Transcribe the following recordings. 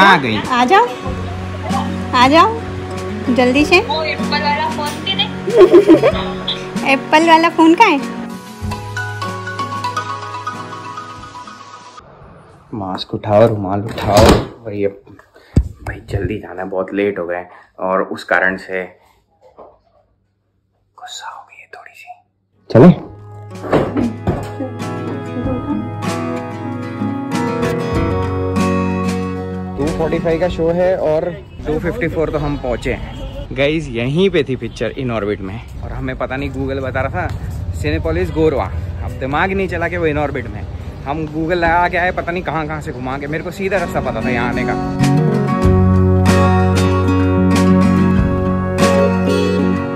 कहाँ गई। आ जाओ। आ जाओ। जल्दी से। एप्पल वाला फ़ोन एप्पल वाला फ़ोन का है? मास्क उठाओ रुमाल उठाओ। और ये भाई जल्दी जाना है बहुत लेट हो गए और उस कारण से गुस्सा हो गई है थोड़ी सी। चले? टू फोर्टी फाइव का शो है और टू फिफ्टी फोर तो हम पहुँचे हैं। गाइज़ यहीं पे थी पिक्चर इन ऑर्बिट में। और हमें पता नहीं गूगल बता रहा था सिनेपोलिस गोरवा अब दिमाग नहीं चला कि वो इन ऑर्बिट में। हम गूगल लगा के आए पता नहीं कहाँ कहाँ से घुमा के मेरे को सीधा रास्ता पता था यहाँ आने का।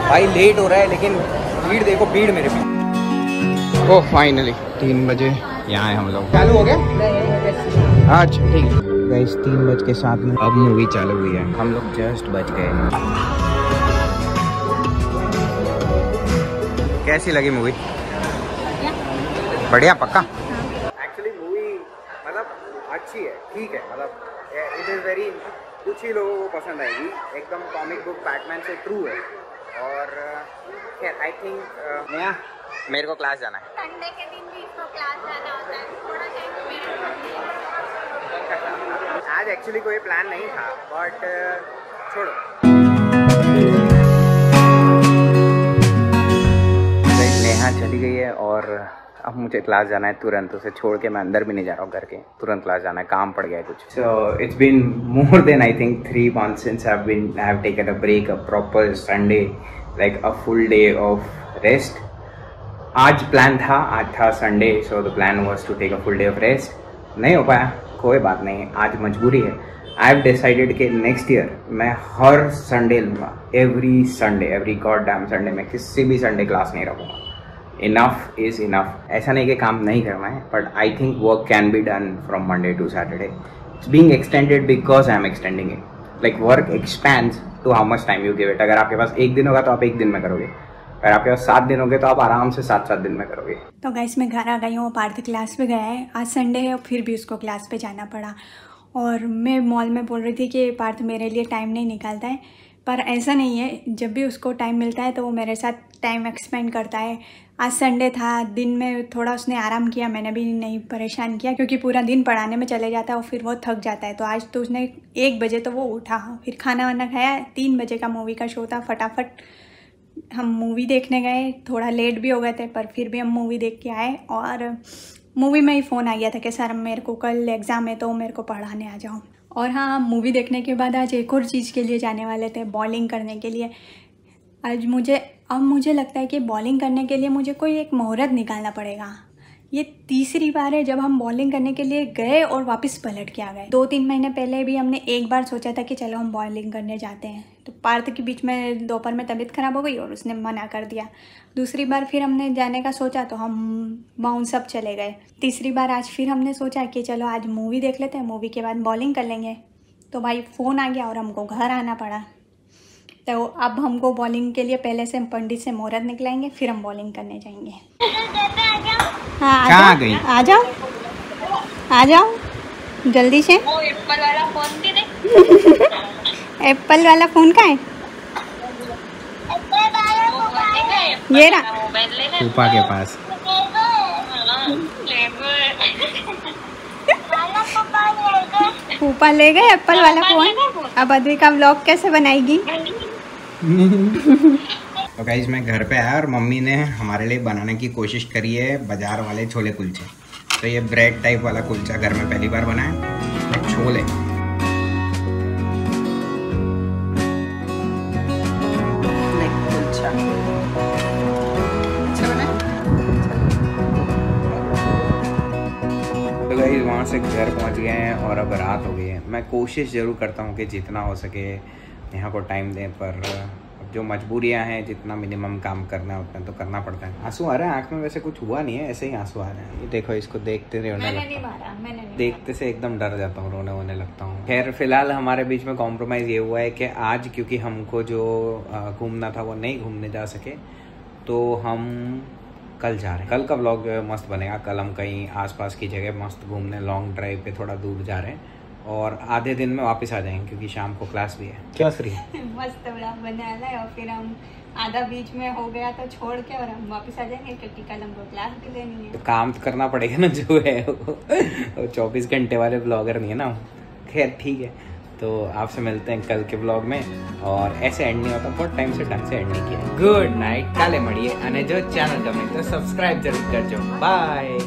भाई लेट हो रहा है लेकिन भीड़ देखो भीड़ मेरे पीछे ओह फाइनली तीन बजे यहाँ आए हम लोग। चालू हो गया? अच्छा ठीक है। गाइस तीन बज के साथ में अब मूवी चालू हुई है। हम लोग जस्ट बच गए कैसी लगी मूवी बढ़िया। पक्का? एक्चुअली मूवी मतलब अच्छी है ठीक है मतलब इट इज़ वेरी कुछ ही लोगों को पसंद आएगी। एकदम कॉमिक बुक बैटमैन से ट्रू है। और खैर आई थिंक नया मेरे को क्लास जाना है। संडे के दिन भी इसको क्लास जाना होता है। थोड़ा टाइम आज एक्चुअली कोई प्लान नहीं था बट छोड़ो। नेहा चली गई है और अब मुझे क्लास जाना है तुरंत, उसे छोड़ के मैं अंदर भी नहीं जा रहा हूँ घर के। तुरंत क्लास जाना है, काम पड़ गया है कुछ। So it's been more than I think three month since I been I have taken a break a proper Sunday like a full day off rest आज प्लान था, आज था Sunday so the plan was to take a full day off rest नहीं हो पाया। कोई बात नहीं, आज मजबूरी है। आई हैव डिसाइडेड कि नेक्स्ट ईयर मैं हर संडे लूँगा। Every Sunday every god damn Sunday में किसी भी संडे क्लास नहीं रखूँगा। इनफ इज़ इनफ ऐसा नहीं कि काम नहीं करना है but I think work can be done from Monday to Saturday it's being extended because I am extending it like work expand to how much time you give it अगर आपके पास एक दिन होगा तो आप एक दिन में करोगे। अगर आपके पास सात दिन होंगे तो आप आराम से सात सात दिन में करोगे। तो गाइस मैं घर आ गई हूँ, पार्थ क्लास पे गया है। आज संडे है फिर भी उसको क्लास पे जाना पड़ा। और मैं मॉल में बोल रही थी कि पार्थ मेरे लिए टाइम नहीं निकालता है, पर ऐसा नहीं है। जब भी उसको टाइम मिलता है तो वो मेरे साथ टाइम एक्सपेंड करता है। आज संडे था, दिन में थोड़ा उसने आराम किया, मैंने भी नहीं परेशान किया, क्योंकि पूरा दिन पढ़ाने में चले जाता है और फिर वो थक जाता है। तो आज तो उसने एक बजे तो वो उठा, फिर खाना वाना खाया, तीन बजे का मूवी का शो था, फटाफट। हम मूवी देखने गए, थोड़ा लेट भी हो गए थे, पर फिर भी हम मूवी देख के आए और मूवी में ही फ़ोन आ गया था कि सर मेरे को कल एग्ज़ाम है तो मेरे को पढ़ाने आ जाओ। और हाँ मूवी देखने के बाद आज एक और चीज़ के लिए जाने वाले थे बॉलिंग करने के लिए। आज मुझे, अब मुझे लगता है कि बॉलिंग करने के लिए मुझे कोई एक मुहूर्त निकालना पड़ेगा। ये तीसरी बार है जब हम बॉलिंग करने के लिए गए और वापस पलट के आ गए। दो तीन महीने पहले भी हमने एक बार सोचा था कि चलो हम बॉलिंग करने जाते हैं। तो पार्थ के बीच में दोपहर में तबीयत ख़राब हो गई और उसने मना कर दिया। दूसरी बार फिर हमने जाने का सोचा तो हम माउंट सब चले गए। तीसरी बार आज फिर हमने सोचा कि चलो आज मूवी देख लेते हैं मूवी के बाद बॉलिंग कर लेंगे। तो भाई फ़ोन आ गया और हमको घर आना पड़ा। तो अब हमको बॉलिंग के लिए पहले से हम पंडित से मुहूर्त निकलाएँगे फिर हम बॉलिंग करने जाएँगे। हाँ आ जाओ। गई? आ जाओ। आ जाओ। जल्दी से। वो एप्पल वाला फ़ोन भी नहीं। एप्पल वाला फ़ोन का है? ये रहा। फूफा के पास। फूफा ले गए एप्पल वाला फ़ोन अब अद्वी का व्लॉग कैसे बनाएगी? तो गाइज़ मैं घर पे आया और मम्मी ने हमारे लिए बनाने की कोशिश करी है बाज़ार वाले छोले कुलचे। तो ये ब्रेड टाइप वाला कुलचा घर में पहली बार बनाया। और छोले। तो गाइज़ वहाँ से घर पहुँच गए हैं और अब रात हो गई है। मैं कोशिश ज़रूर करता हूँ कि जितना हो सके यहाँ को टाइम दें पर अब जो मजबूरियाँ हैं जितना मिनिमम काम करना है उतना तो करना पड़ता है। आँसू आ रहा है? आँख में वैसे कुछ हुआ नहीं है ऐसे ही आँसू आ रहे हैं। ये देखो इसको देखते रहे मैंने नहीं लगता हूँ मारा मैंने नहीं देखते से एकदम डर जाता हूँ रोने वोने लगता हूँ। खैर फ़िलहाल हमारे बीच में कॉम्प्रोमाइज़ ये हुआ है कि आज क्योंकि हमको जो घूमना था वो नहीं घूमने जा सके तो हम कल जा रहे हैं। कल का व्लॉग मस्त बनेगा। कल हम कहीं आसपास की जगह मस्त घूमने लॉन्ग ड्राइव पे थोड़ा दूर जा रहे हैं। और आधे दिन में वापस आ जाएँगे क्योंकि शाम को क्लास भी है। क्या श्री मस्त बनाना है और फिर हम आधा बीच में हो गया तो छोड़ के और हम वापस आ जाएँगे क्योंकि कल हमको क्लास भी लेनी है। तो काम तो करना पड़ेगा ना जो है वो। चौबीस घंटे वाले ब्लॉगर नहीं है ना खैर ठीक है। तो आपसे मिलते हैं कल के ब्लॉग में और ऐसे एंड नहीं होता बहुत टाइम से ढंग से एंड नहीं किया गुड नाइट काले मड़िए जो चैनल जमे तो सब्सक्राइब ज़रूर कर जो बाय